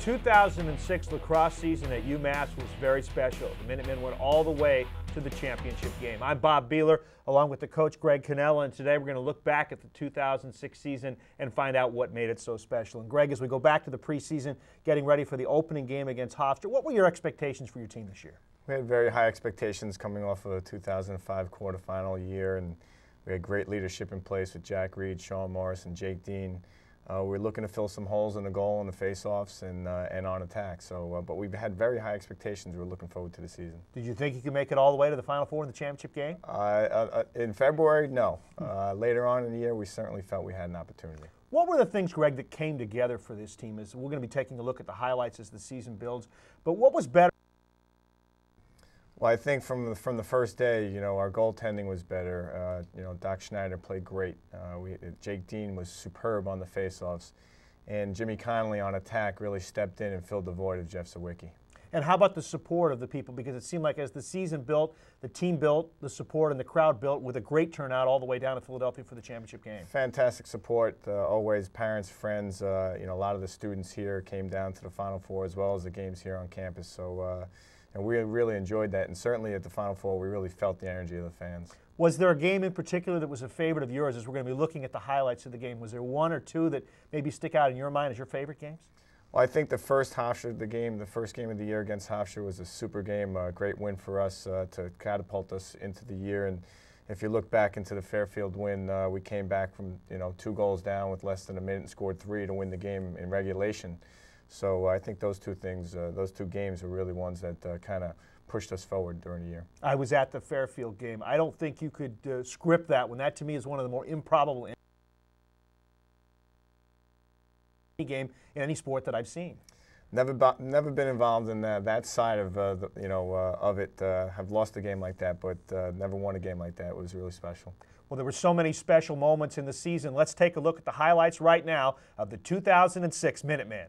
2006 lacrosse season at UMass was very special. The Minutemen went all the way to the championship game. I'm Bob Beeler, along with the coach Greg Cannella, and today we're going to look back at the 2006 season and find out what made it so special. And Greg, as we go back to the preseason, getting ready for the opening game against Hofstra, what were your expectations for your team this year? We had very high expectations coming off of a 2005 quarterfinal year, and we had great leadership in place with Jack Reed, Sean Morris, and Jake Dean. Uh, we're looking to fill some holes in the goal and the face-offs and, uh, and on attack. So, uh, but we've had very high expectations. We're looking forward to the season. Did you think you could make it all the way to the Final Four in the championship game? Uh, uh, in February, no. Uh, later on in the year, we certainly felt we had an opportunity. What were the things, Greg, that came together for this team? As we're going to be taking a look at the highlights as the season builds. But what was better? Well, I think from the, from the first day, you know, our goaltending was better. Uh, you know, Doc Schneider played great. Uh, we, Jake Dean was superb on the faceoffs, and Jimmy Connolly on attack really stepped in and filled the void of Jeff Sawicki. And how about the support of the people? Because it seemed like as the season built, the team built, the support and the crowd built with a great turnout all the way down to Philadelphia for the championship game. Fantastic support, uh, always parents, friends. Uh, you know, a lot of the students here came down to the Final Four as well as the games here on campus. So uh, and we really enjoyed that. And certainly at the Final Four, we really felt the energy of the fans. Was there a game in particular that was a favorite of yours as we're going to be looking at the highlights of the game? Was there one or two that maybe stick out in your mind as your favorite games? Well, I think the first Hofstra, the game, the first game of the year against Hofstra was a super game, a great win for us uh, to catapult us into the year. And if you look back into the Fairfield win, uh, we came back from you know two goals down with less than a minute and scored three to win the game in regulation. So I think those two things, uh, those two games, are really ones that uh, kind of pushed us forward during the year. I was at the Fairfield game. I don't think you could uh, script that one. That to me is one of the more improbable game in any sport that I've seen. Never, never been involved in uh, that side of uh, the, you know uh, of it. have lost a game like that, but never won a game like that. It was really special. Well, there were so many special moments in the season. Let's take a look at the highlights right now of the 2006 Minutemen.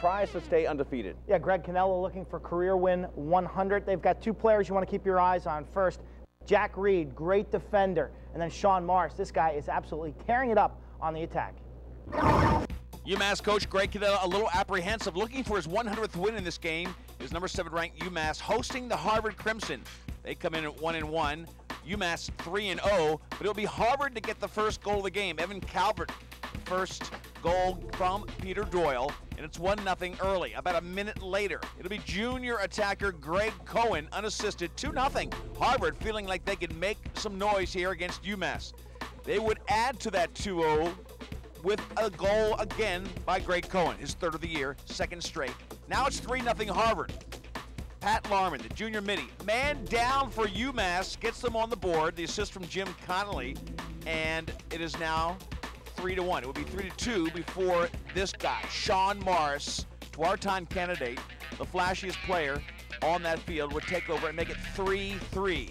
Tries to stay undefeated. Yeah, Greg Cannella looking for career win 100. They've got two players you want to keep your eyes on. First, Jack Reed, great defender, and then Sean Morris. This guy is absolutely tearing it up on the attack. UMass coach Greg Cannella a little apprehensive, looking for his 100th win in this game. His number seven ranked UMass hosting the Harvard Crimson. They come in at one and one. UMass 3 and 0, but it'll be Harvard to get the first goal of the game. Evan Calvert, first goal from Peter Doyle, and it's 1 0 early. About a minute later, it'll be junior attacker Greg Cohen, unassisted, 2 0. Harvard feeling like they could make some noise here against UMass. They would add to that 2 0 with a goal again by Greg Cohen, his third of the year, second straight. Now it's 3 0 Harvard. Pat Larman, the junior midi, man down for UMass, gets them on the board. The assist from Jim Connolly, and it is now three to one. It would be three to two before this guy, Sean Morris, Tewaaraton candidate, the flashiest player on that field, would take over and make it 3-3.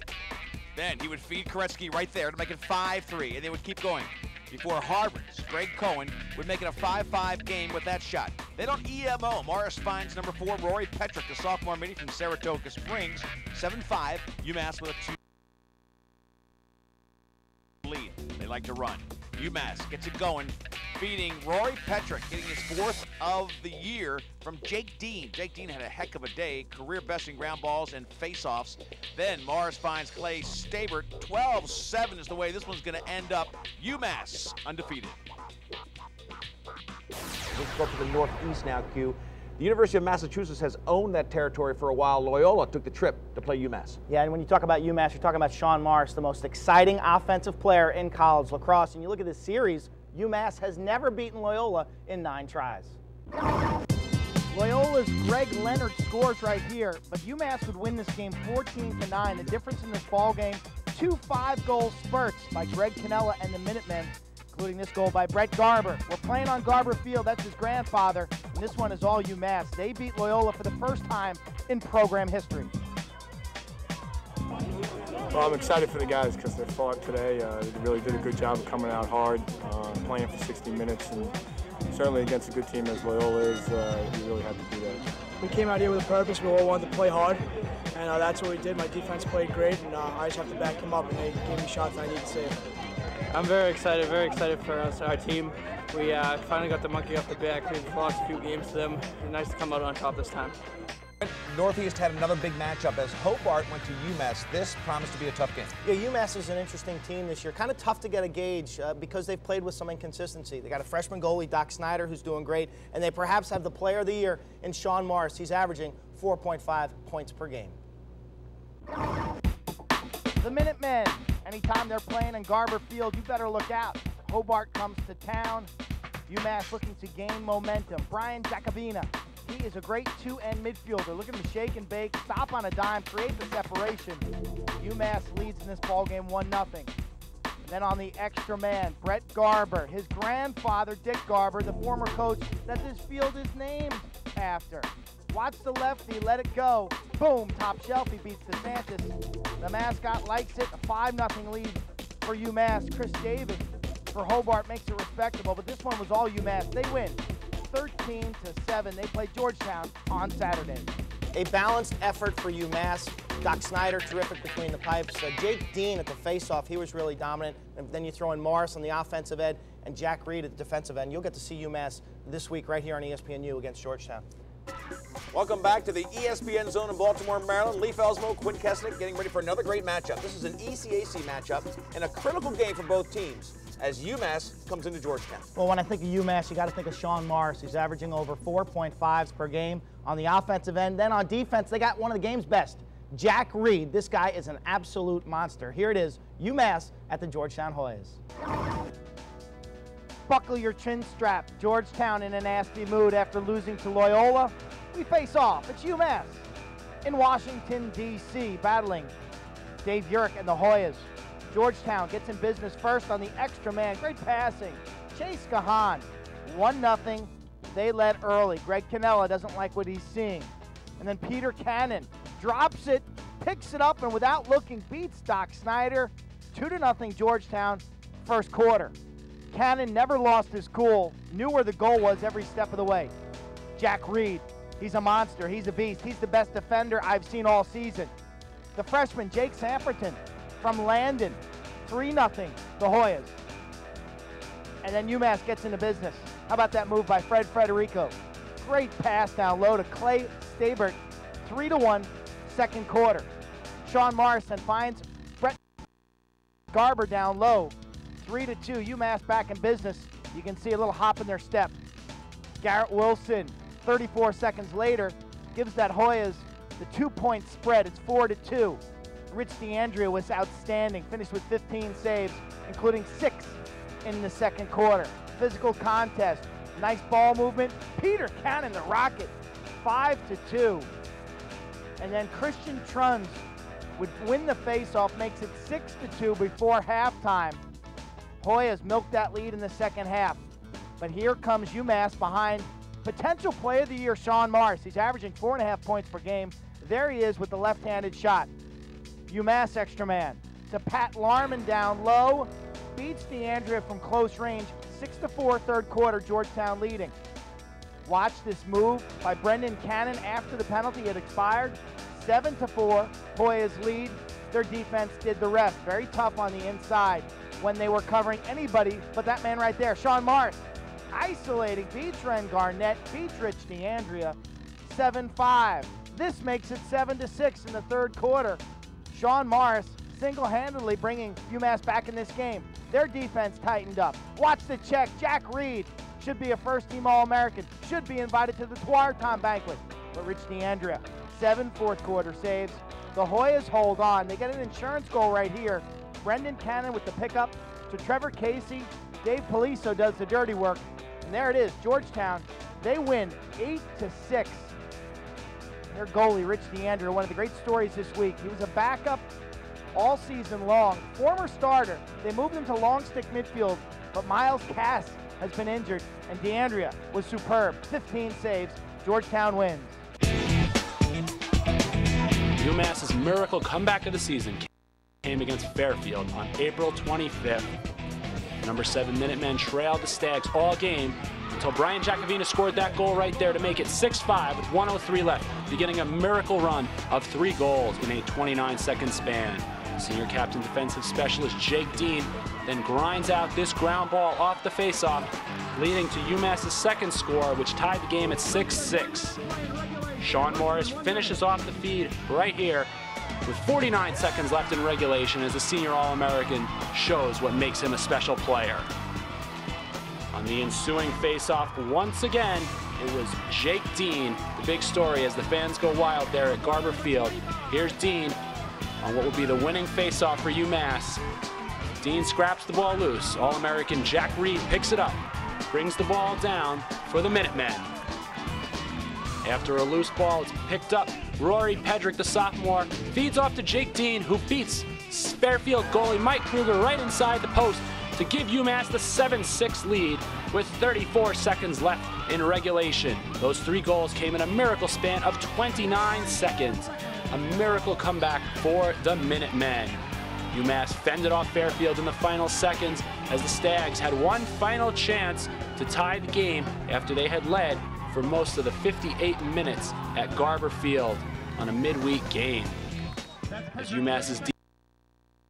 Then he would feed Koretsky right there to make it 5-3, and they would keep going before Harvard's Greg Cohen would make it a 5-5 game with that shot. Then on EMO, Morris finds number four Rory Pedrick, the sophomore mini from Saratoga Springs, 7-5, UMass with a two lead. They like to run. UMass gets it going, beating Rory Pedrick, getting his fourth of the year from Jake Dean. Jake Dean had a heck of a day, career best in ground balls and faceoffs. Then Morris finds Clay Stabert. 12-7 is the way this one's going to end up. UMass undefeated. Let's go to the northeast now, Q. The University of Massachusetts has owned that territory for a while. Loyola took the trip to play UMass. Yeah, and when you talk about UMass, you're talking about Sean Morris, the most exciting offensive player in college lacrosse. And you look at this series, UMass has never beaten Loyola in nine tries. Loyola's Greg Leonard scores right here, but UMass would win this game 14 to 9. The difference in this ball game, two five-goal spurts by Greg Cannella and the Minutemen, including this goal by Brett Garber. We're playing on Garber Field. That's his grandfather, and this one is all UMass. They beat Loyola for the first time in program history. Well, I'm excited for the guys because they fought today. Uh, they really did a good job of coming out hard, uh, playing for 60 minutes, and certainly against a good team as Loyola is, uh, you really had to do that. We came out here with a purpose. We all wanted to play hard, and uh, that's what we did. My defense played great, and uh, I just have to back them up, and they gave me shots I need to save. I'm very excited, very excited for us, our team. We uh, finally got the monkey off the back. We've lost a few games to them. Nice to come out on top this time. Northeast had another big matchup as Hobart went to UMass. This promised to be a tough game. Yeah, UMass is an interesting team this year. Kind of tough to get a gauge uh, because they've played with some inconsistency. They got a freshman goalie, Doc Schneider, who's doing great, and they perhaps have the player of the year in Sean Morris. He's averaging 4.5 points per game. The Minutemen, anytime they're playing in Garber Field, you better look out. Hobart comes to town. UMass looking to gain momentum. Brian Jacobina, he is a great two-end midfielder, looking to shake and bake, stop on a dime, create the separation. UMass leads in this ball game 1-0. And then on the extra man, Brett Garber, his grandfather, Dick Garber, the former coach that this field is named after. Watch the lefty, let it go. Boom, top shelf, he beats DeSantis. The mascot likes it, a 5-0 lead for UMass. Chris Davis for Hobart makes it respectable, but this one was all UMass. They win 13 to 7. They play Georgetown on Saturday. A balanced effort for UMass. Doc Schneider, terrific between the pipes. Uh, Jake Dean at the faceoff, he was really dominant. And then you throw in Morris on the offensive end and Jack Reed at the defensive end. You'll get to see UMass this week right here on ESPNU against Georgetown. Welcome back to the ESPN Zone in Baltimore, Maryland. Leif Elsmo, Quint Kessenich getting ready for another great matchup. This is an ECAC matchup and a critical game for both teams as UMass comes into Georgetown. Well, when I think of UMass, you got to think of Sean Morris. He's averaging over 4.5s per game on the offensive end. Then on defense, they got one of the game's best, Jack Reed. This guy is an absolute monster. Here it is, UMass at the Georgetown Hoyas. Buckle your chin strap. Georgetown in a nasty mood after losing to Loyola. We face off. It's UMass in Washington, D.C., battling Dave Urick and the Hoyas. Georgetown gets in business first on the extra man. Great passing. Chase Kahan, 1 0. They led early. Greg Cannella doesn't like what he's seeing. And then Peter Cannon drops it, picks it up, and without looking, beats Doc Schneider. 2 0 Georgetown, first quarter. Cannon never lost his cool, knew where the goal was every step of the way. Jack Reed, he's a monster, he's a beast, he's the best defender I've seen all season. The freshman, Jake Samperton, from Landon. 3 0, the Hoyas. And then UMass gets into business. How about that move by Fred Federico? Great pass down low to Clay Stabert. 3 to 1, second quarter. Sean Morrison finds Brett Garber down low. 3 to 2, UMass back in business. You can see a little hop in their step. Garrett Wilson, 34 seconds later, gives that Hoyas the two point spread. It's 4 to 2. Rich DeAndrea was outstanding, finished with 15 saves, including six in the second quarter. Physical contest, nice ball movement. Peter Cannon, the Rocket, five to two. And then Christian Truns would win the faceoff, makes it six to two before halftime. Hoyas milked that lead in the second half. But here comes UMass behind potential player of the year, Sean Morris. He's averaging four and a half points per game. There he is with the left-handed shot. UMass extra man to Pat Larman down low. Beats DeAndrea from close range. 6 to 4, third quarter, Georgetown leading. Watch this move by Brendan Cannon after the penalty had expired. 7 to 4, Hoyas lead. Their defense did the rest. Very tough on the inside when they were covering anybody but that man right there, Sean Morris. Isolating Beatren Garnett, beats Rich DeAndrea. 7 5. This makes it 7 to 6 in the third quarter. Sean Morris single-handedly bringing UMass back in this game. Their defense tightened up. Watch the check. Jack Reed should be a first-team All-American. Should be invited to the Tewaaraton banquet. But Rich DeAndrea, seven fourth-quarter saves. The Hoyas hold on. They get an insurance goal right here. Brendan Cannon with the pickup to Trevor Casey Dave Poliso does the dirty work. And there it is, Georgetown. They win 8 to 6. Their goalie, Rich DeAndrea, one of the great stories this week. He was a backup all season long. Former starter. They moved him to long stick midfield, but Miles Cass has been injured, and DeAndrea was superb. 15 saves. Georgetown wins. UMass's miracle comeback of the season came against Fairfield on April 25th. Number seven Minutemen trailed the Stags all game until Brian Jacobina scored that goal right there to make it 6-5 with 103 left, beginning a miracle run of three goals in a 29-second span. Senior captain defensive specialist Jake Dean then grinds out this ground ball off the faceoff, leading to UMass's second score, which tied the game at 6-6. Sean Morris finishes off the feed right here with 49 seconds left in regulation as the senior All-American shows what makes him a special player. The ensuing faceoff, once again, it was Jake Dean, the big story as the fans go wild there at Garber Field. Here's Dean on what will be the winning faceoff for UMass. Dean scraps the ball loose. All-American Jack Reed picks it up, brings the ball down for the Minutemen. After a loose ball, it's picked up. Rory Pedrick, the sophomore, feeds off to Jake Dean, who beats Fairfield goalie Mike Kruger right inside the post to give UMass the 7-6 lead with 34 seconds left in regulation. Those three goals came in a miracle span of 29 seconds. A miracle comeback for the Minutemen. UMass fended off Fairfield in the final seconds as the Stags had one final chance to tie the game after they had led for most of the 58 minutes at Garber Field on a midweek game. As UMass's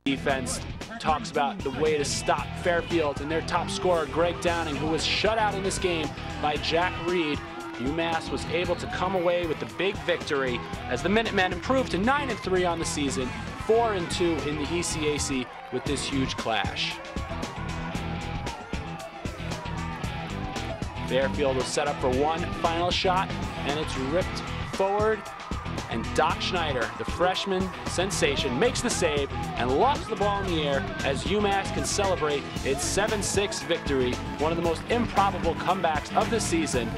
defense talks about the way to stop Fairfield and their top scorer, Greg Downing, who was shut out in this game by Jack Reed. UMass was able to come away with the big victory as the Minutemen improved to 9 and 3 on the season, 4 and 2 in the ECAC with this huge clash. Fairfield was set up for one final shot, and it's ripped forward. And Doc Schneider, the freshman sensation, makes the save and lofts the ball in the air as UMass can celebrate its 7-6 victory, one of the most improbable comebacks of the season.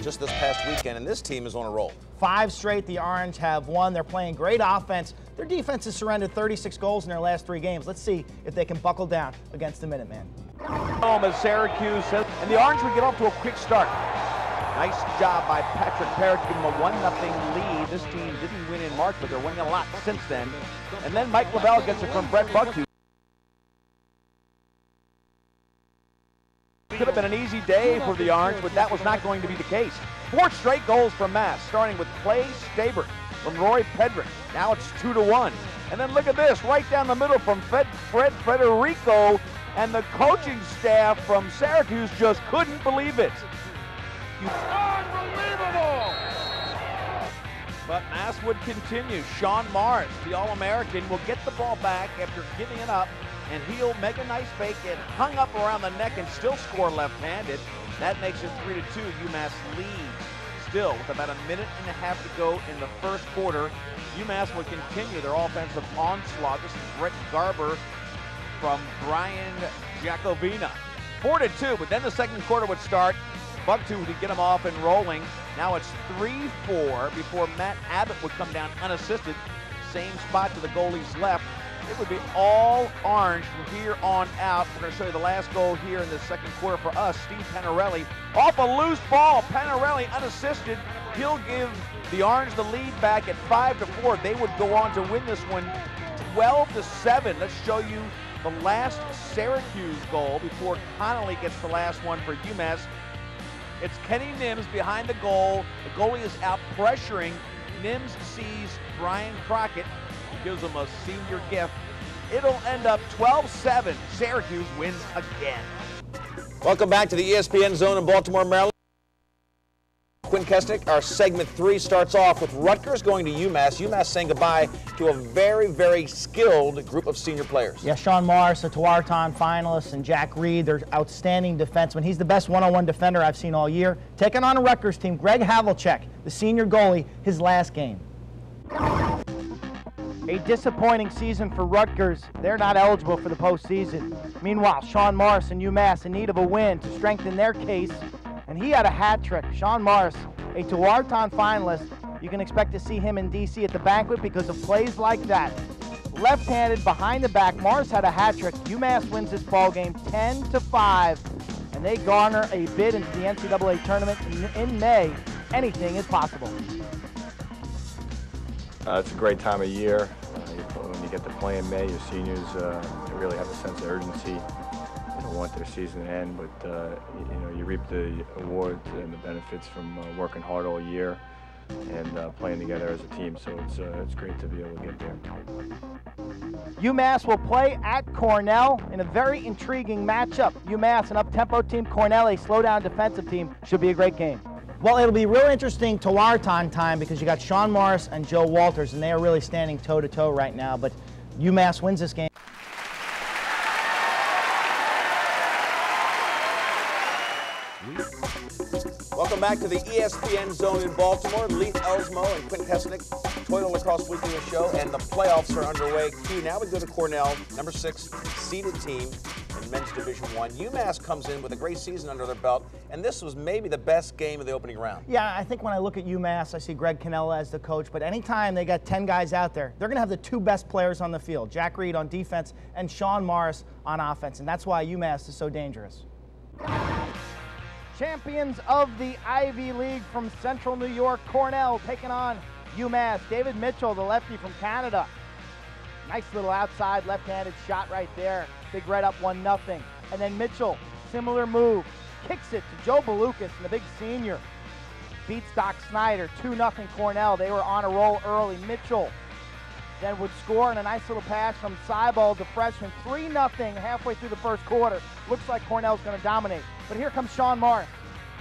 Just this past weekend, and this team is on a roll. Five straight the Orange have won. They're playing great offense. Their defense has surrendered 36 goals in their last three games. Let's see if they can buckle down against the Minutemen. Home as Syracuse says, and the Orange would get off to a quick start. Nice job by Patrick Parrott to give them a 1 0 lead. This team didn't win in March, but they're winning a lot since then. And then Mike Leveille gets it from Brett Buck. Could have been an easy day for the Orange, but that was not going to be the case. Four straight goals from Mass, starting with Clay Stabert from Roy Pedrick. Now it's 2 to 1. And then look at this, right down the middle from Fred, Fred Federico and the coaching staff from Syracuse just couldn't believe it. Unbelievable! But Mass would continue. Sean Morris, the All-American, will get the ball back after giving it up, and he'll make a nice fake and hung up around the neck and still score left-handed. That makes it 3 to 2. UMass leads still with about a minute and a half to go in the first quarter. UMass would continue their offensive onslaught. This is Brett Garber from Brian Jacobina. 4 to 2, but then the second quarter would start. Bucktu would get them off and rolling. Now it's 3 4 before Matt Abbott would come down unassisted. Same spot to the goalie's left. It would be all orange from here on out. We're going to show you the last goal here in the second quarter for us. Steve Panarelli off a loose ball. Panarelli unassisted. He'll give the Orange the lead back at 5 to 4. They would go on to win this one 12 to 7. Let's show you the last Syracuse goal before Connolly gets the last one for UMass. It's Kenny Nims behind the goal. The goalie is out pressuring. Nims sees Brian Crockett. Gives him a senior gift. It'll end up 12-7. Syracuse wins again. Welcome back to the ESPN Zone in Baltimore, Maryland. Quint Kessenich, our segment three starts off with Rutgers going to UMass. UMass saying goodbye to a very, very skilled group of senior players. Yeah, Sean Morris, a Tewaaraton finalist, and Jack Reed, they're outstanding defensemen. He's the best one-on-one defender I've seen all year. Taking on a Rutgers team, Greg Havlicek, the senior goalie, his last game. A disappointing season for Rutgers. They're not eligible for the postseason. Meanwhile, Sean Morris and UMass in need of a win to strengthen their case, and he had a hat trick. Sean Morris, a Tewaaraton finalist, you can expect to see him in DC at the banquet because of plays like that. Left-handed behind the back, Morris had a hat trick. UMass wins this ball game 10 to 5, and they garner a bid into the NCAA tournament in, in May. Anything is possible. Uh, it's a great time of year. Uh, when you get to play in May, your seniors uh, really have a sense of urgency. They don't want their season to end, but uh, you, you, know you reap the awards and the benefits from uh, working hard all year and uh, playing together as a team. So it's it's great to be able to get there. UMass will play at Cornell in a very intriguing matchup. UMass, an up-tempo team, Cornell, a slow-down defensive team, should be a great game. Well, it'll be real interesting to Tewaaraton time because you got Sean Morris and Joe Walters, and they are really standing toe to toe right now. But UMass wins this game. Welcome back to the ESPN Zone in Baltimore. Leif Elsmo and Quint Kessenich, Toyota Lacrosse Weekly Show, and the playoffs are underway. Key now we go to Cornell, number six seeded team in men's Division One. UMass comes in with a great season under their belt, and this was maybe the best game of the opening round. Yeah, I think when I look at UMass, I see Greg Cannella as the coach, but anytime they got 10 guys out there, they're going to have the two best players on the field, Jack Reed on defense and Sean Morris on offense, and that's why UMass is so dangerous. Champions of the Ivy League from Central New York, Cornell taking on UMass. David Mitchell, the lefty from Canada. Nice little outside left-handed shot right there. Big Red up 1 nothing. And then Mitchell, similar move, kicks it to Joe Boulukos and the big senior. Beats Doc Schneider, 2 nothing Cornell. They were on a roll early. Mitchell then would score in a nice little pass from Seibold, the freshman, 3 nothing halfway through the first quarter. Looks like Cornell's going to dominate. But here comes Sean Morris.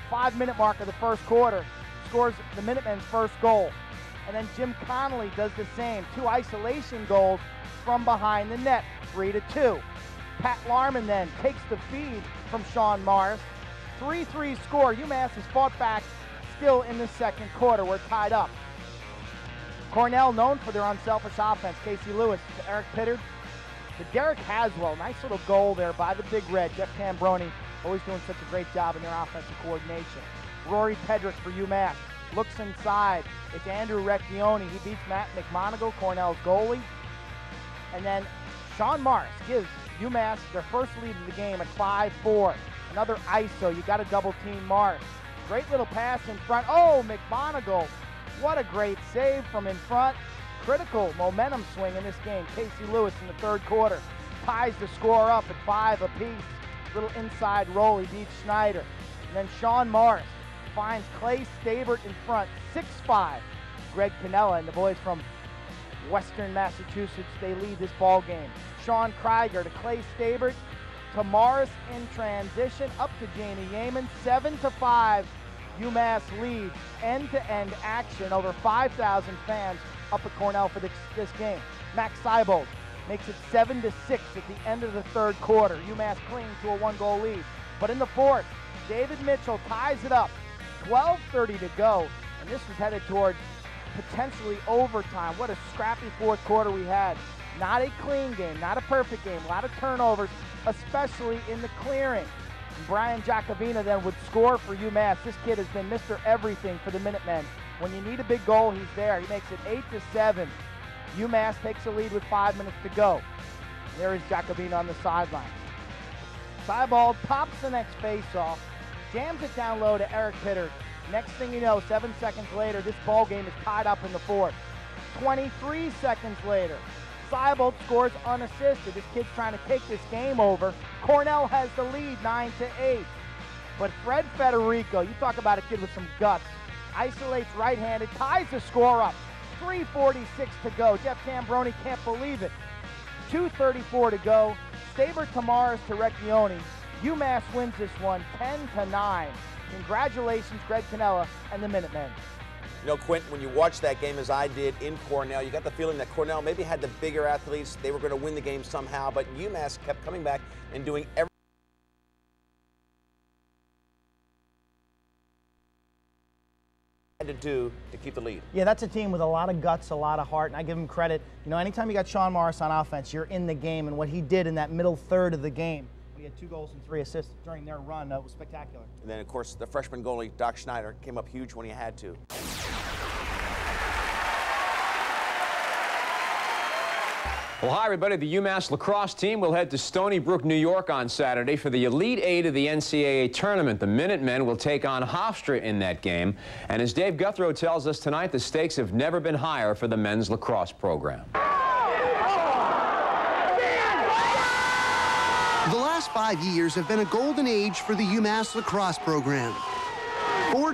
Five minute mark of the first quarter. Scores the Minutemen's first goal. And then Jim Connolly does the same. Two isolation goals from behind the net, three to two. Pat Larman then takes the feed from Sean Morris. 3-3 score. UMass has fought back still in the second quarter. We're tied up. Cornell known for their unselfish offense. Casey Lewis to Eric Pittard to Derek Haswell. Nice little goal there by the Big Red. Jeff Tambroni always doing such a great job in their offensive coordination. Rory Pedrick for UMass looks inside. It's Andrew Recchioni. He beats Matt McMonagle, Cornell's goalie. And then Sean Morris gives UMass their first lead of the game at 5-4. Another ISO. You got to double team Morris. Great little pass in front. Oh, McMonagle. What a great save from in front. Critical momentum swing in this game. Casey Lewis in the third quarter ties the score up at five apiece. Little inside roll. He beats Schneider. And then Sean Morris finds Clay Stabert in front, 6-5. Greg Cannella and the boys from Western Massachusetts, they lead this ball game. Sean Krieger to Clay Stabert to Morris in transition, up to Jamie Yeaman, 7 to 5. UMass leads end-to-end action, over 5,000 fans up at Cornell for this, this game. Max Seibold makes it 7 to 6 at the end of the third quarter. UMass clinging to a one-goal lead. But in the fourth, David Mitchell ties it up. 12.30 to go, and this was headed toward potentially overtime. What a scrappy fourth quarter we had. Not a clean game, not a perfect game. A lot of turnovers, especially in the clearing. And Brian Jacobina then would score for UMass. This kid has been Mr. Everything for the Minutemen. When you need a big goal, he's there. He makes it 8 to 7. UMass takes the lead with five minutes to go. There is Jacobina on the sideline. Seibold pops the next face-off, jams it down low to Eric Pittard. Next thing you know, seven seconds later, this ball game is tied up in the fourth. 23 seconds later, Seibold scores unassisted. This kid's trying to take this game over. Cornell has the lead, 9 to 8. But Fred Federico, you talk about a kid with some guts, isolates right-handed, ties the score up. 3.46 to go. Jeff Tambroni can't believe it. 2.34 to go. Stabert Tamaris to Recchioni. UMass wins this one 10 to 9. Congratulations, Greg Cannella and the Minutemen. You know, Quint, when you watch that game as I did in Cornell, you got the feeling that Cornell maybe had the bigger athletes. They were going to win the game somehow, but UMass kept coming back and doing everything. To do to keep the lead. Yeah, that's a team with a lot of guts, a lot of heart, and I give him credit. You know, anytime you got Sean Morris on offense, you're in the game, and what he did in that middle third of the game, when he had two goals and three assists during their run, uh, was spectacular. And then, of course, the freshman goalie, Doc Schneider, came up huge when he had to. Well, hi, everybody. The UMass lacrosse team will head to Stony Brook, New York on Saturday for the Elite Eight of the NCAA tournament. The Minutemen will take on Hofstra in that game. And as Dave Guthrow tells us tonight, the stakes have never been higher for the men's lacrosse program. The last five years have been a golden age for the UMass lacrosse program.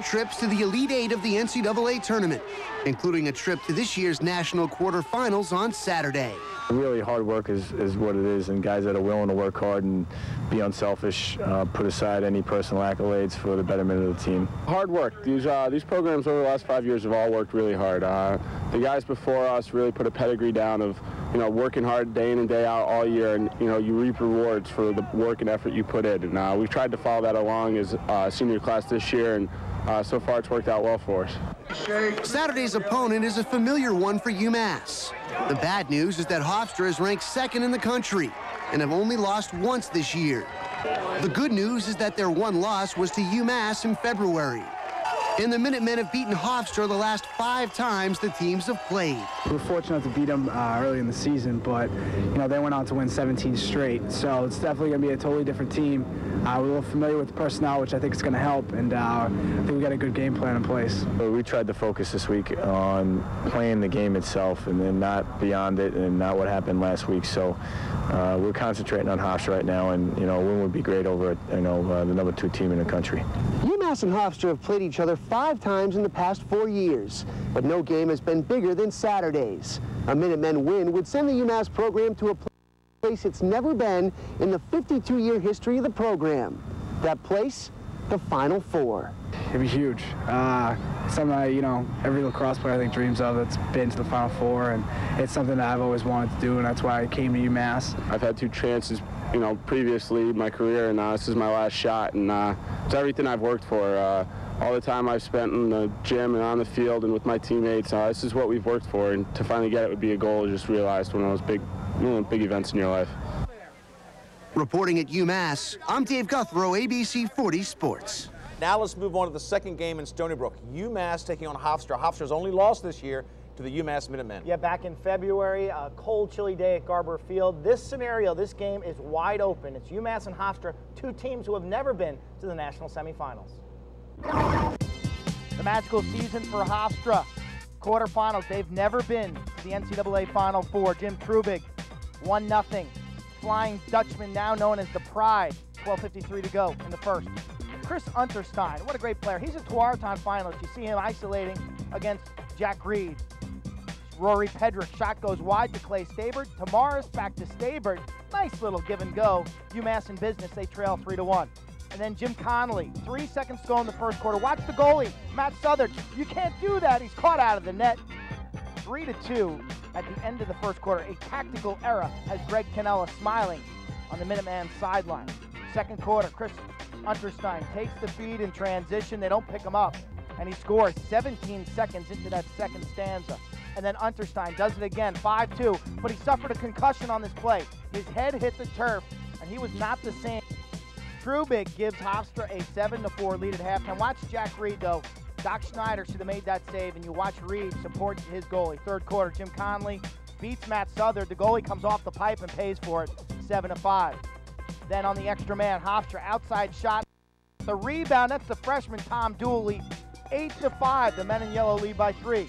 Trips to the Elite Eight of the NCAA tournament, including a trip to this year's national quarterfinals on Saturday. Really hard work is, is what it is, and guys that are willing to work hard and be unselfish, uh, put aside any personal accolades for the betterment of the team. Hard work. These uh, these programs over the last five years have all worked really hard. Uh, the guys before us really put a pedigree down of you know working hard day in and day out all year, and you know you reap rewards for the work and effort you put in. And uh, we've tried to follow that along as uh, senior class this year, and uh, so far it's worked out well for us. Saturday's opponent is a familiar one for UMass. The bad news is that Hofstra is ranked second in the country and have only lost once this year. The good news is that their one loss was to UMass in February. And the Minutemen have beaten Hofstra the last five times the teams have played. We were fortunate to beat them uh, early in the season, but you know they went on to win 17 straight. So it's definitely going to be a totally different team. Uh, we're a little familiar with the personnel, which I think is going to help, and uh, I think we got a good game plan in place. We tried to focus this week on playing the game itself, and then not beyond it, and not what happened last week. So uh, we're concentrating on Hofstra right now, and you know a win would be great over you know uh, the number two team in the country. UMass and Hofstra have played each other five times in the past four years, but no game has been bigger than Saturday's. A Minutemen win would send the UMass program to a place it's never been in the 52-year history of the program. That place, the Final Four. It'd be huge. Uh, something that, you know, every lacrosse player I think dreams of that's been to the Final Four, and it's something that I've always wanted to do, and that's why I came to UMass. I've had two chances, you know, previously in my career, and uh, this is my last shot, and uh, it's everything I've worked for. All the time I've spent in the gym and on the field and with my teammates, uh, this is what we've worked for, and to finally get it would be a goal. Just realized one of those big, you know, big events in your life. Reporting at UMass, I'm Dave Guthrow, ABC 40 Sports. Now let's move on to the second game in Stony Brook. UMass taking on Hofstra. Hofstra's only lost this year to the UMass Minutemen. Yeah, back in February, a cold, chilly day at Garber Field. This scenario, this game is wide open. It's UMass and Hofstra, two teams who have never been to the national semifinals. The magical season for Hofstra. Quarterfinals, they've never been to the NCAA Final Four. Jim Trubig, 1 0. Flying Dutchman, now known as the Pride. 12.53 to go in the first. Chris Unterstein, what a great player. He's a Tewaaraton finalist. You see him isolating against Jack Reed. Rory Pedrick, shot goes wide to Clay Stabert. Tamaris back to Stabert. Nice little give and go. UMass in business, they trail 3 to 1. And then Jim Connolly, three seconds to go in the first quarter. Watch the goalie, Matt Southard. You can't do that. He's caught out of the net. Three to two at the end of the first quarter. A tactical error has Greg Cannella smiling on the Minuteman sideline. Second quarter, Chris Unterstein takes the feed in transition. They don't pick him up, and he scores 17 seconds into that second stanza. And then Unterstein does it again, 5-2, but he suffered a concussion on this play. His head hit the turf, and he was not the same. Trubig gives Hofstra a 7-4 lead at halftime. Watch Jack Reed, though. Doc Schneider should have made that save, and you watch Reed support his goalie. Third quarter, Jim Connolly beats Matt Southard. The goalie comes off the pipe and pays for it, 7-5. Then on the extra man, Hofstra outside shot. The rebound, that's the freshman Tom Dooley. 8-5, the men in yellow lead by three.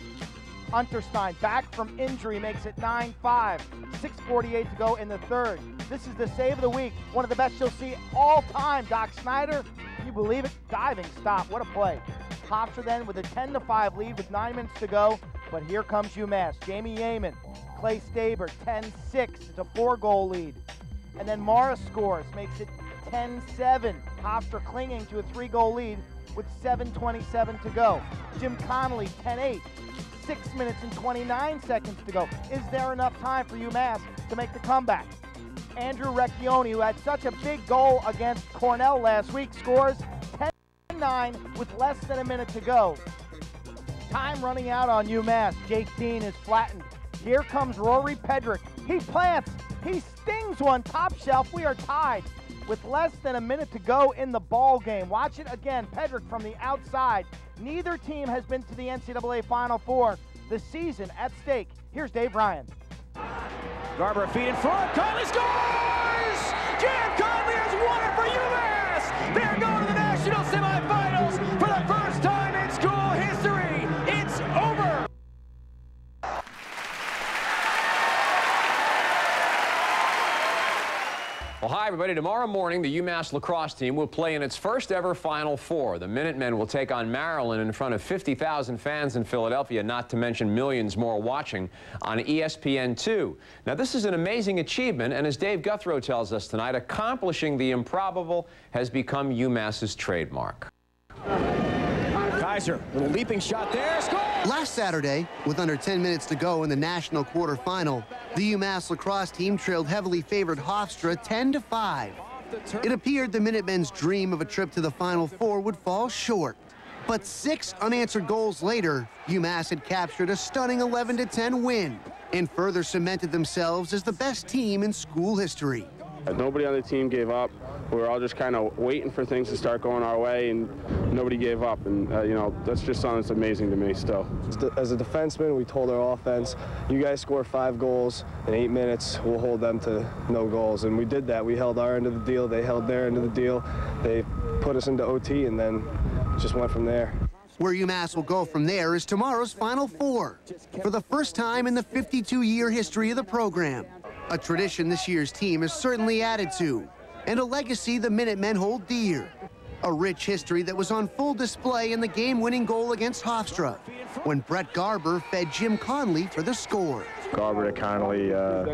Unterstein back from injury makes it 9-5. 6.48 to go in the third. This is the save of the week. One of the best you'll see all time. Doc Schneider, can you believe it? Diving stop. What a play. Hofstra then with a 10 5 lead with nine minutes to go. But here comes UMass. Jamie Yeaman, Clay Stabert, 10 6. It's a four goal lead. And then Morris scores, makes it 10 7. Hofstra clinging to a three goal lead with 7.27 to go. Jim Connolly, 10 8. Six minutes and 29 seconds to go. Is there enough time for UMass to make the comeback? Andrew Recchioni, who had such a big goal against Cornell last week, scores 10 9 with less than a minute to go. Time running out on UMass. Jake Dean is flattened. Here comes Rory Pedrick. He plants. He stings one top shelf. We are tied with less than a minute to go in the ball game. Watch it again. Pedrick from the outside. Neither team has been to the NCAA Final Four. The season at stake. Here's Dave Ryan. Garber feet in front. Connolly scores! Well, hi, everybody. Tomorrow morning, the UMass lacrosse team will play in its first ever Final Four. The Minutemen will take on Maryland in front of 50,000 fans in Philadelphia, not to mention millions more watching on ESPN2. Now, this is an amazing achievement, and as Dave Guthrow tells us tonight, accomplishing the improbable has become UMass's trademark. Kaiser, little leaping shot there. Score! Last Saturday, with under 10 minutes to go in the national quarterfinal, the UMass lacrosse team trailed heavily favored Hofstra 10 to 5. It appeared the Minutemen's dream of a trip to the Final Four would fall short. But six unanswered goals later, UMass had captured a stunning 11 to 10 win and further cemented themselves as the best team in school history. Nobody on the team gave up. We were all just kind of waiting for things to start going our way, and nobody gave up. And, uh, you know, that's just something that's amazing to me still. As a defenseman, we told our offense, you guys score five goals in eight minutes, we'll hold them to no goals. And we did that. We held our end of the deal. They held their end of the deal. They put us into OT, and then just went from there. Where UMass will go from there is tomorrow's Final Four. For the first time in the 52-year history of the program, a tradition this year's team has certainly added to, and a legacy the Minutemen hold dear. A rich history that was on full display in the game-winning goal against Hofstra, when Brett Garber fed Jim Connolly for the score. Garber to Connolly, uh,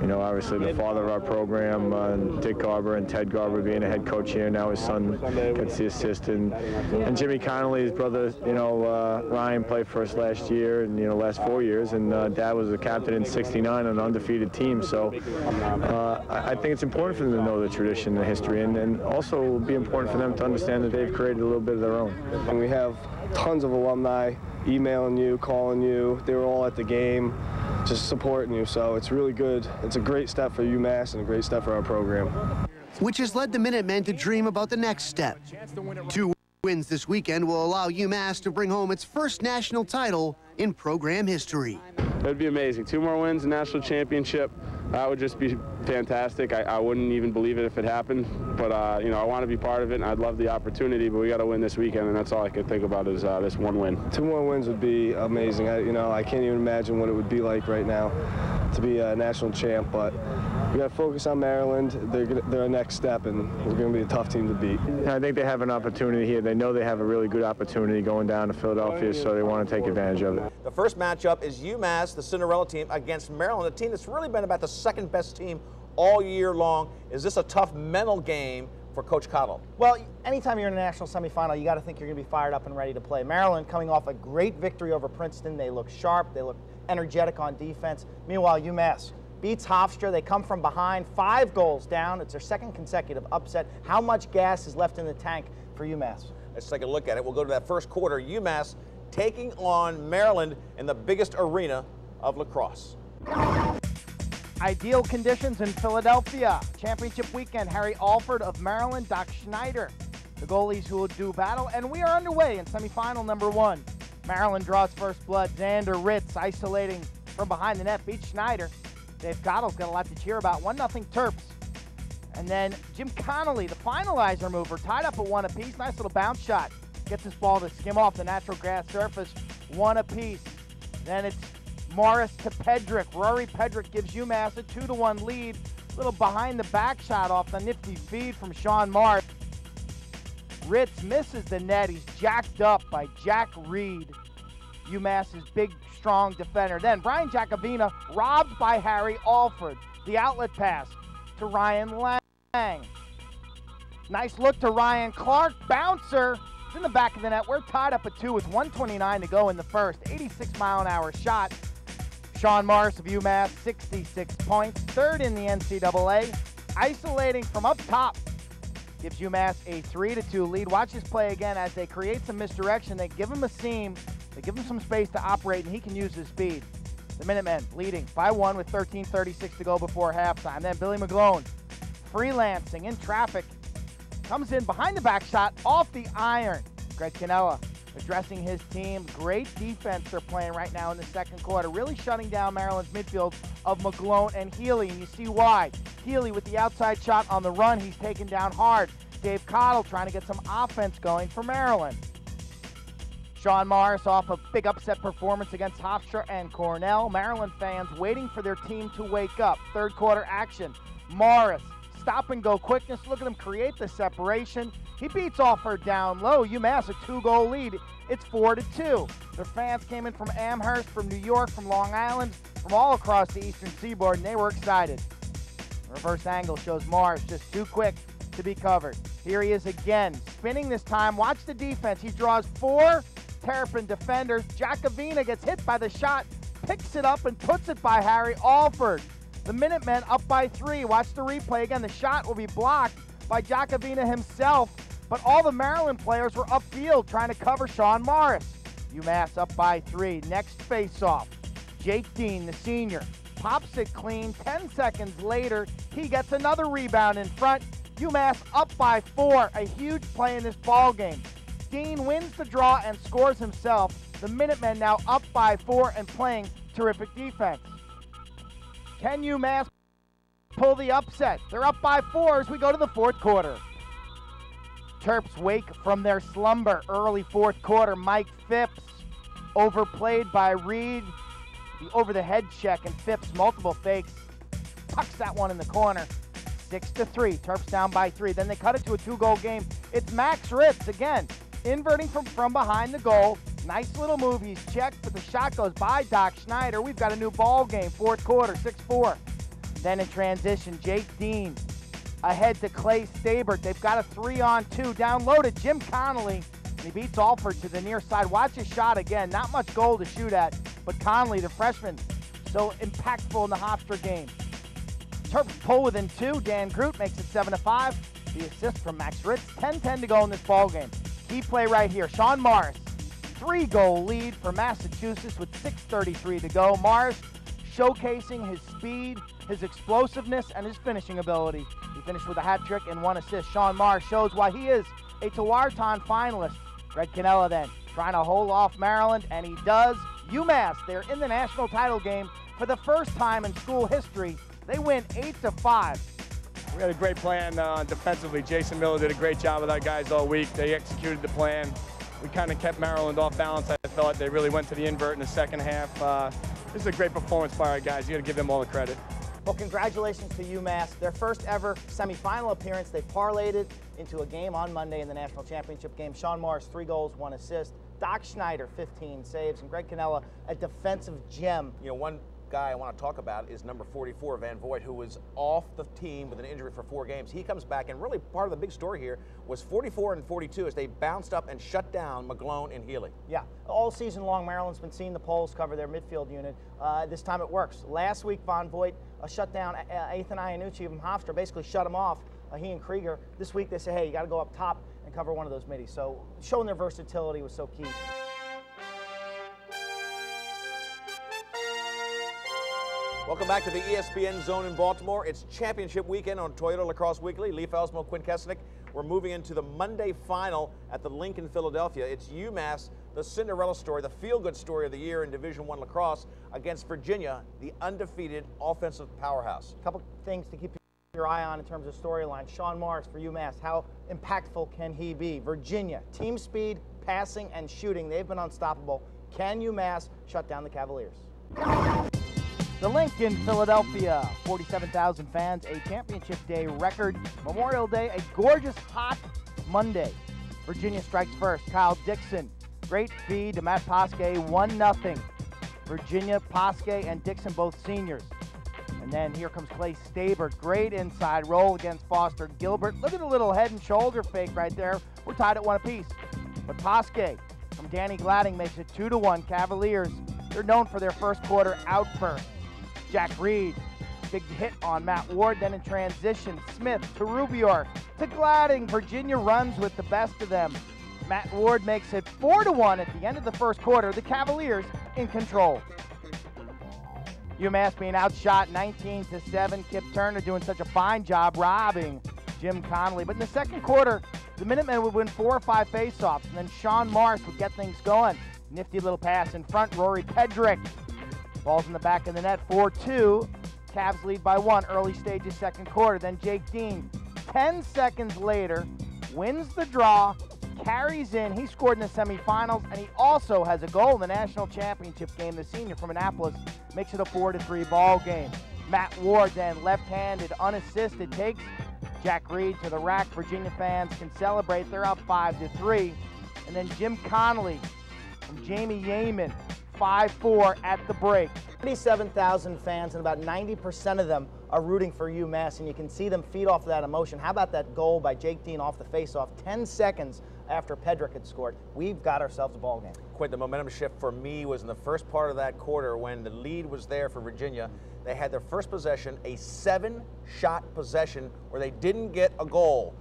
you know, obviously the father of our program, uh, Dick Garber and Ted Garber being a head coach here. Now his son gets the assist. And, and Jimmy Connolly, his brother, you know, uh, Ryan played for us last year and, you know, last four years. And uh, dad was the captain in 69 on an undefeated team. So uh, I, I think it's important for them to know the tradition and the history. And, and also will be important for them to understand that they've created a little bit of their own. And we have tons of alumni emailing you, calling you. They were all at the game just supporting you. So it's really good. It's a great step for UMass and a great step for our program. Which has led the Minutemen to dream about the next step. Two wins this weekend will allow UMass to bring home its first national title in program history. That'd be amazing. Two more wins, national championship. That would just be fantastic. I, I wouldn't even believe it if it happened. But, uh, you know, I want to be part of it, and I'd love the opportunity, but we got to win this weekend, and that's all I can think about is uh, this one win. Two more wins would be amazing. I, you know, I can't even imagine what it would be like right now to be a national champ, but we got to focus on Maryland. They're, they're a next step, and we're going to be a tough team to beat. I think they have an opportunity here. They know they have a really good opportunity going down to Philadelphia, so they want to take advantage of it. The first matchup is UMass, the Cinderella team, against Maryland, a team that's really been about the second best team all year long. Is this a tough mental game for Coach Cottle? Well, anytime you're in a national semifinal, you got to think you're going to be fired up and ready to play. Maryland coming off a great victory over Princeton. They look sharp. They look energetic on defense. Meanwhile, UMass beats Hofstra. They come from behind, five goals down. It's their second consecutive upset. How much gas is left in the tank for UMass? Let's take a look at it. We'll go to that first quarter. UMass taking on Maryland in the biggest arena of lacrosse. Ideal conditions in Philadelphia. Championship weekend, Harry Alford of Maryland, Doc Schneider, the goalies who will do battle, and we are underway in semifinal number one. Maryland draws first blood. Xander Ritz isolating from behind the net, beats Schneider. Dave Cottle's got a lot to cheer about. 1 0 Terps. And then Jim Connolly, the finalizer mover, tied up at one apiece. Nice little bounce shot. Gets this ball to skim off the natural grass surface. One apiece. Then it's Morris to Pedrick. Rory Pedrick gives UMass a 2 to 1 lead. Little behind the back shot off the nifty feed from Sean Morris. Ritz misses the net. He's jacked up by Jack Reed, UMass's big, strong defender. Then Brian Jacobina robbed by Harry Alford. The outlet pass to Ryan Lang. Nice look to Ryan Clark. Bouncer. It's in the back of the net. We're tied up at two with 129 to go in the first. 86 mile an hour shot. Sean Morris of UMass, 66 points. Third in the NCAA. Isolating from up top. Gives UMass a 3 to 2 lead. Watch this play again as they create some misdirection. They give him a seam. They give him some space to operate, and he can use his speed. The Minutemen leading by one with 13.36 to go before halftime. Then Billy McGlone freelancing in traffic. Comes in behind the back shot off the iron. Greg Cannella addressing his team. Great defense they're playing right now in the second quarter, really shutting down Maryland's midfield of McGlone and Healy, and you see why. Healy with the outside shot on the run, he's taken down hard. Dave Cottle trying to get some offense going for Maryland. Sean Morris off a big upset performance against Hofstra and Cornell. Maryland fans waiting for their team to wake up. Third quarter action. Morris, stop and go quickness. Look at him create the separation. He beats Alford down low. UMass a two-goal lead. It's four to two. Their fans came in from Amherst, from New York, from Long Island, from all across the eastern seaboard, and they were excited. Reverse angle shows Morris just too quick to be covered. Here he is again, spinning this time. Watch the defense. He draws four Terrapin defenders. Jacobina gets hit by the shot, picks it up and puts it by Harry Alford. The Minutemen up by three. Watch the replay again. The shot will be blocked by Jacobina himself, but all the Maryland players were upfield trying to cover Sean Morris. UMass up by three. Next face-off. Jake Dean, the senior, pops it clean. 10 seconds later, he gets another rebound in front. UMass up by four. A huge play in this ball game. Dean wins the draw and scores himself. The Minutemen now up by four and playing terrific defense. Can you UMass pull the upset? They're up by four as we go to the fourth quarter. Terps wake from their slumber early fourth quarter. Mike Phipps overplayed by Reed. The over the head check and Phipps multiple fakes. Pucks that one in the corner. Six to three. Terps down by three. Then they cut it to a two goal game. It's Max Ritz again, inverting from, from behind the goal. Nice little move. He's checked, but the shot goes by Doc Schneider. We've got a new ball game, fourth quarter, 6 4. Then in transition, Jake Dean ahead to Clay Stabert. They've got a three on two. Down low to Jim Connolly. He beats Alford to the near side. Watch his shot again. Not much goal to shoot at, but Connolly, the freshman, so impactful in the Hofstra game. Terps pull within two. Dan Groot makes it 7 to 5. The assist from Max Ritz. 10 10 to go in this ball game. Key play right here. Sean Morris. Three goal lead for Massachusetts with 6.33 to go. Morris showcasing his speed, his explosiveness, and his finishing ability. He finished with a hat trick and one assist. Sean Morris shows why he is a Tewaaraton finalist. Greg Cannella then trying to hold off Maryland, and he does. UMass, they're in the national title game for the first time in school history. They win 8 to 5. We had a great plan uh, defensively. Jason Miller did a great job with our guys all week. They executed the plan. We kind of kept Maryland off balance. I felt they really went to the invert in the second half. Uh, this is a great performance by our guys. You got to give them all the credit. Well, congratulations to UMass. Their first ever semifinal appearance. They parlayed it into a game on Monday in the national championship game. Sean Morris, three goals, one assist. Doc Schneider, 15 saves, and Greg Cannella, a defensive gem. You know, one guy I want to talk about is number 44, Van Voigt, who was off the team with an injury for four games. He comes back, and really part of the big story here was 44 and 42 as they bounced up and shut down McGlone and Healy. Yeah, all season long, Maryland's been seeing the Poles cover their midfield unit. Uh, this time it works. Last week, Van Voigt uh, shut down uh, Ethan Iannucci of Hofstra, basically shut him off, uh, he and Krieger. This week they say, hey, you got to go up top and cover one of those middies. So showing their versatility was so key. Welcome back to the ESPN Zone in Baltimore. It's championship weekend on Toyota Lacrosse Weekly. Leif Elsmo, Quint Kessenich. We're moving into the Monday final at the Lincoln, Philadelphia. It's UMass, the Cinderella story, the feel-good story of the year in Division One lacrosse against Virginia, the undefeated offensive powerhouse. A couple things to keep your eye on in terms of storyline. Sean Morris for UMass, how impactful can he be? Virginia, team speed, passing, and shooting, they've been unstoppable. Can UMass shut down the Cavaliers? The Lincoln, Philadelphia, 47,000 fans, a championship day record. Memorial Day, a gorgeous hot Monday. Virginia strikes first. Kyle Dixon, great feed to Matt Poskay, 1 0. Virginia, Poskay, and Dixon both seniors. And then here comes Clay Stabert. Great inside roll against Foster Gilbert. Look at the little head and shoulder fake right there. We're tied at one apiece. But Poskay from Danny Glading makes it 2 to 1. Cavaliers, they're known for their first quarter outburst. Jack Reed, big hit on Matt Ward. Then in transition, Smith to Rubeor to Glading. Virginia runs with the best of them. Matt Ward makes it 4 to 1 at the end of the first quarter. The Cavaliers in control. UMass being outshot 19 to 7. Kip Turner doing such a fine job robbing Jim Connolly. But in the second quarter, the Minutemen would win four or five faceoffs, and then Sean Morris would get things going. Nifty little pass in front, Rory Pedrick. Ball's in the back of the net, 4-2. Cavs lead by one, early stages second quarter. Then Jake Dean, 10 seconds later, wins the draw, carries in. He scored in the semifinals, and he also has a goal in the national championship game. The senior from Annapolis makes it a 4 to 3 ball game. Matt Ward then left-handed, unassisted, takes Jack Reed to the rack. Virginia fans can celebrate. They're up 5 to 3. And then Jim Connolly from Jamie Yeaman, 5-4 at the break. 37,000 fans, and about 90% of them are rooting for UMass, and you can see them feed off of that emotion. How about that goal by Jake Dean off the faceoff, 10 seconds after Pedrick had scored? We've got ourselves a ball game. Quite the momentum shift for me was in the first part of that quarter when the lead was there for Virginia. They had their first possession, a seven-shot possession where they didn't get a goal.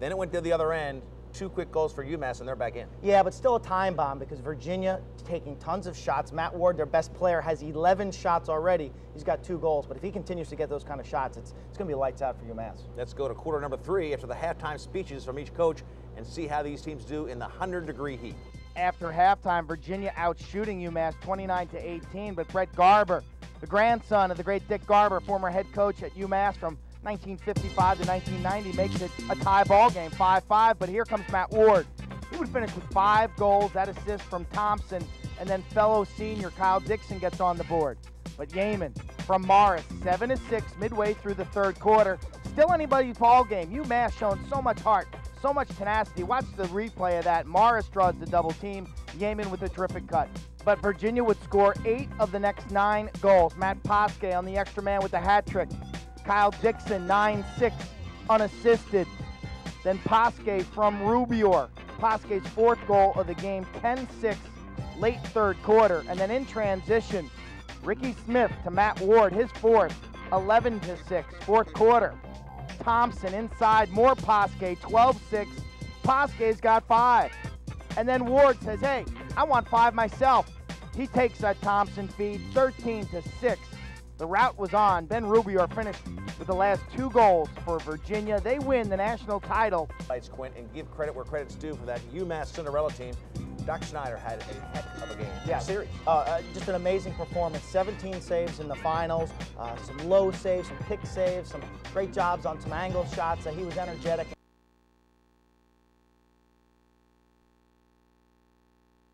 Then it went to the other end, two quick goals for UMass, and they're back in. Yeah, but still a time bomb because Virginia taking tons of shots. Matt Ward, their best player, has 11 shots already. He's got two goals, but if he continues to get those kind of shots, it's, it's going to be lights out for UMass. Let's go to quarter number three after the halftime speeches from each coach and see how these teams do in the 100 degree heat. After halftime, Virginia out shooting UMass 29 to 18, but Brett Garber, the grandson of the great Dick Garber, former head coach at UMass from 1955 to 1990 makes it a tie ball game, 5-5. But here comes Matt Ward. He would finish with five goals, that assist from Thompson, and then fellow senior Kyle Dixon gets on the board. But Yeaman from Morris, seven to six midway through the third quarter. Still anybody's ball game. UMass showing so much heart, so much tenacity. Watch the replay of that. Morris draws the double team. Yeaman with a terrific cut. But Virginia would score eight of the next nine goals. Matt Poskay on the extra man with the hat trick. Kyle Dixon, 9-6, unassisted. Then Poskay from Rubeor. Poskay's fourth goal of the game, 10-6, late third quarter. And then in transition, Ricky Smith to Matt Ward, his fourth, 11-6, fourth quarter. Thompson inside, more Poskay, 12-6. Poskay's got five. And then Ward says, hey, I want five myself. He takes that Thompson feed, 13 to 6. The route was on. Ben Rubeor finished with the last two goals for Virginia. They win the national title. Lights Quint and give credit where credit's due for that UMass Cinderella team. Doc Schneider had a heck of a game. Yeah, series. Uh, uh, just an amazing performance. 17 saves in the finals, uh, some low saves, some pick saves, some great jobs on some angle shots. he was energetic.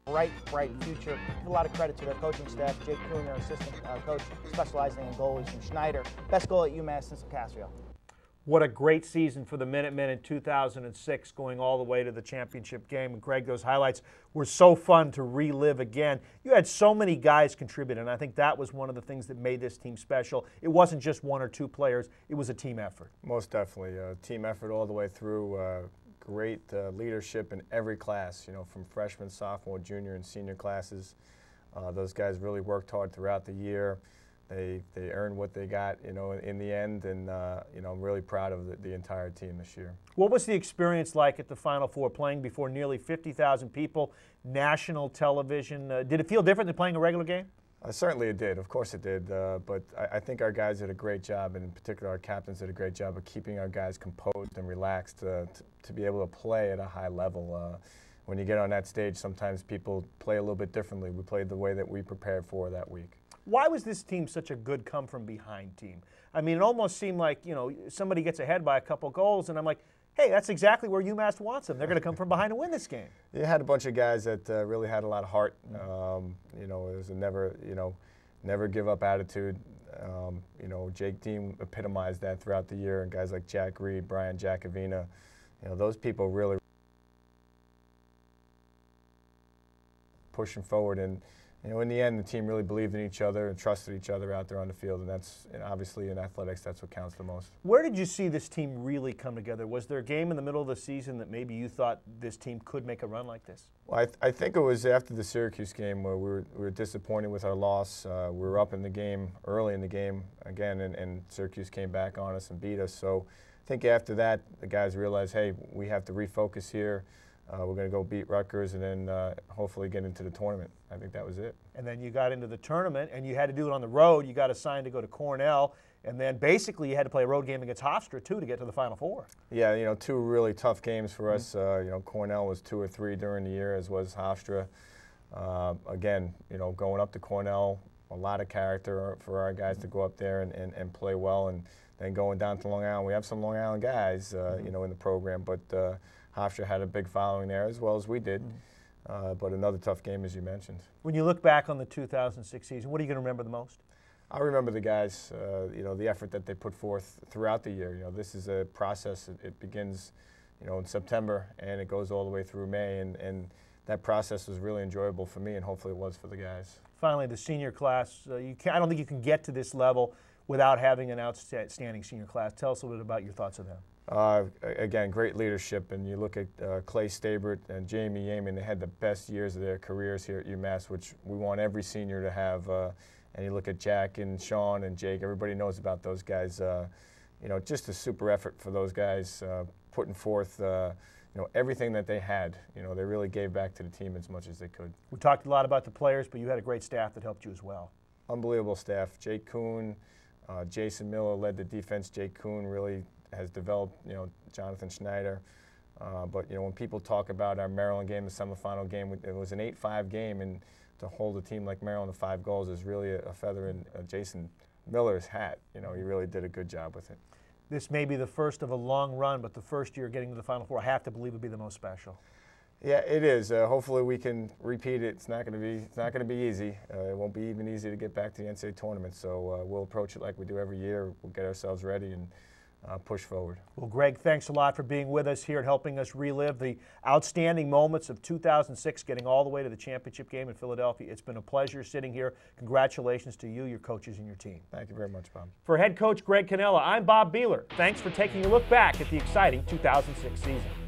Bright, bright future. Give a lot of credit to their coaching staff. Jake Kuhn, their assistant uh, coach, specializing in goalies, and Schneider, best goal at UMass since Casio. What a great season for the Minutemen in 2006, going all the way to the championship game. And Greg, those highlights were so fun to relive again. You had so many guys contribute, and I think that was one of the things that made this team special. It wasn't just one or two players; it was a team effort. Most definitely, a team effort all the way through. Uh, great uh, leadership in every class, you know, from freshman, sophomore, junior, and senior classes. Uh, those guys really worked hard throughout the year. They, they earned what they got, you know, in, the end, and uh, you know I'm really proud of the, the, entire team this year. What was the experience like at the Final Four, playing before nearly 50,000 people, national television? Uh, did it feel different than playing a regular game? Uh, certainly it did. Of course it did. Uh, but I, I, think our guys did a great job, and in particular our captains did a great job of keeping our guys composed and relaxed uh, to, be able to play at a high level. Uh, when you get on that stage, sometimes people play a little bit differently. We played the way that we prepared for that week. Why was this team such a good come from behind team? I mean, it almost seemed like, you know, somebody gets ahead by a couple goals, and I'm like, hey, that's exactly where UMass wants them. They're going to come from behind and win this game. You had a bunch of guys that uh, really had a lot of heart. Um, you know, it was a never, you know, never give up attitude. Um, you know, Jake Dean epitomized that throughout the year, and guys like Jack Reed, Brian Jacobina, you know, those people really pushing forward and you know, in the end, the team really believed in each other and trusted each other out there on the field, and that's and obviously in athletics, that's what counts the most. Where did you see this team really come together? Was there a game in the middle of the season that maybe you thought this team could make a run like this? Well, I, th I think it was after the Syracuse game where we were, we were disappointed with our loss. Uh, we were up in the game early in the game again, and, and Syracuse came back on us and beat us. So I think after that, the guys realized, hey, we have to refocus here. Uh, we're going to go beat Rutgers and then uh, hopefully get into the tournament. I think that was it. And then you got into the tournament and you had to do it on the road. You got assigned to go to Cornell. And then basically you had to play a road game against Hofstra too to get to the Final Four. Yeah, you know, two really tough games for us. Uh, you know, Cornell was two or three during the year, as was Hofstra. Uh, again, you know, going up to Cornell, a lot of character for our guys to go up there and, and, and play well. And then going down to Long Island, we have some Long Island guys, uh, you know, in the program, but uh, Hofstra had a big following there as well as we did. Uh, but another tough game, as you mentioned. When you look back on the 2006 season, what are you going to remember the most? I remember the guys, uh, you know, the effort that they put forth throughout the year. You know, this is a process. It, it, begins, you know, in September and it goes all the way through May. And, and that process was really enjoyable for me and hopefully it was for the guys. Finally, the senior class. Uh, you can, I don't think you can get to this level without having an outstanding senior class. Tell us a little bit about your thoughts of them. Uh, again, great leadership, and you look at uh, Clay Stabert and Jamie Yeaman, they had the best years of their careers here at UMass, which we want every senior to have. Uh, and you look at Jack and Sean and Jake, everybody knows about those guys. Uh, you know, just a super effort for those guys, uh, putting forth uh, you know, everything that they had. You know, they really gave back to the team as much as they could. We talked a lot about the players, but you had a great staff that helped you as well. Unbelievable staff. Jake Kuhn, Jason Miller led the defense. Jake Kuhn really has developed, you know, Jonathan Schneider. Uh, but, you know, when people talk about our Maryland game, the semifinal game, it was an 8-5 game, and to hold a team like Maryland to five goals is really a, a feather in uh, Jason Miller's hat. You know, he really did a good job with it. This may be the first of a long run, but the first year getting to the Final Four, I have to believe, would be the most special. Yeah, it is. Uh, hopefully, we can repeat it. It's not going to be. It's not going to be easy. Uh, it won't be even easy to get back to the NCAA tournament. So uh, we'll approach it like we do every year. We'll get ourselves ready and uh, push forward. Well, Greg, thanks a lot for being with us here and helping us relive the outstanding moments of 2006, getting all the way to the championship game in Philadelphia. It's been a pleasure sitting here. Congratulations to you, your coaches, and your team. Thank you very much, Bob. For head coach Greg Cannella, I'm Bob Behler. Thanks for taking a look back at the exciting 2006 season.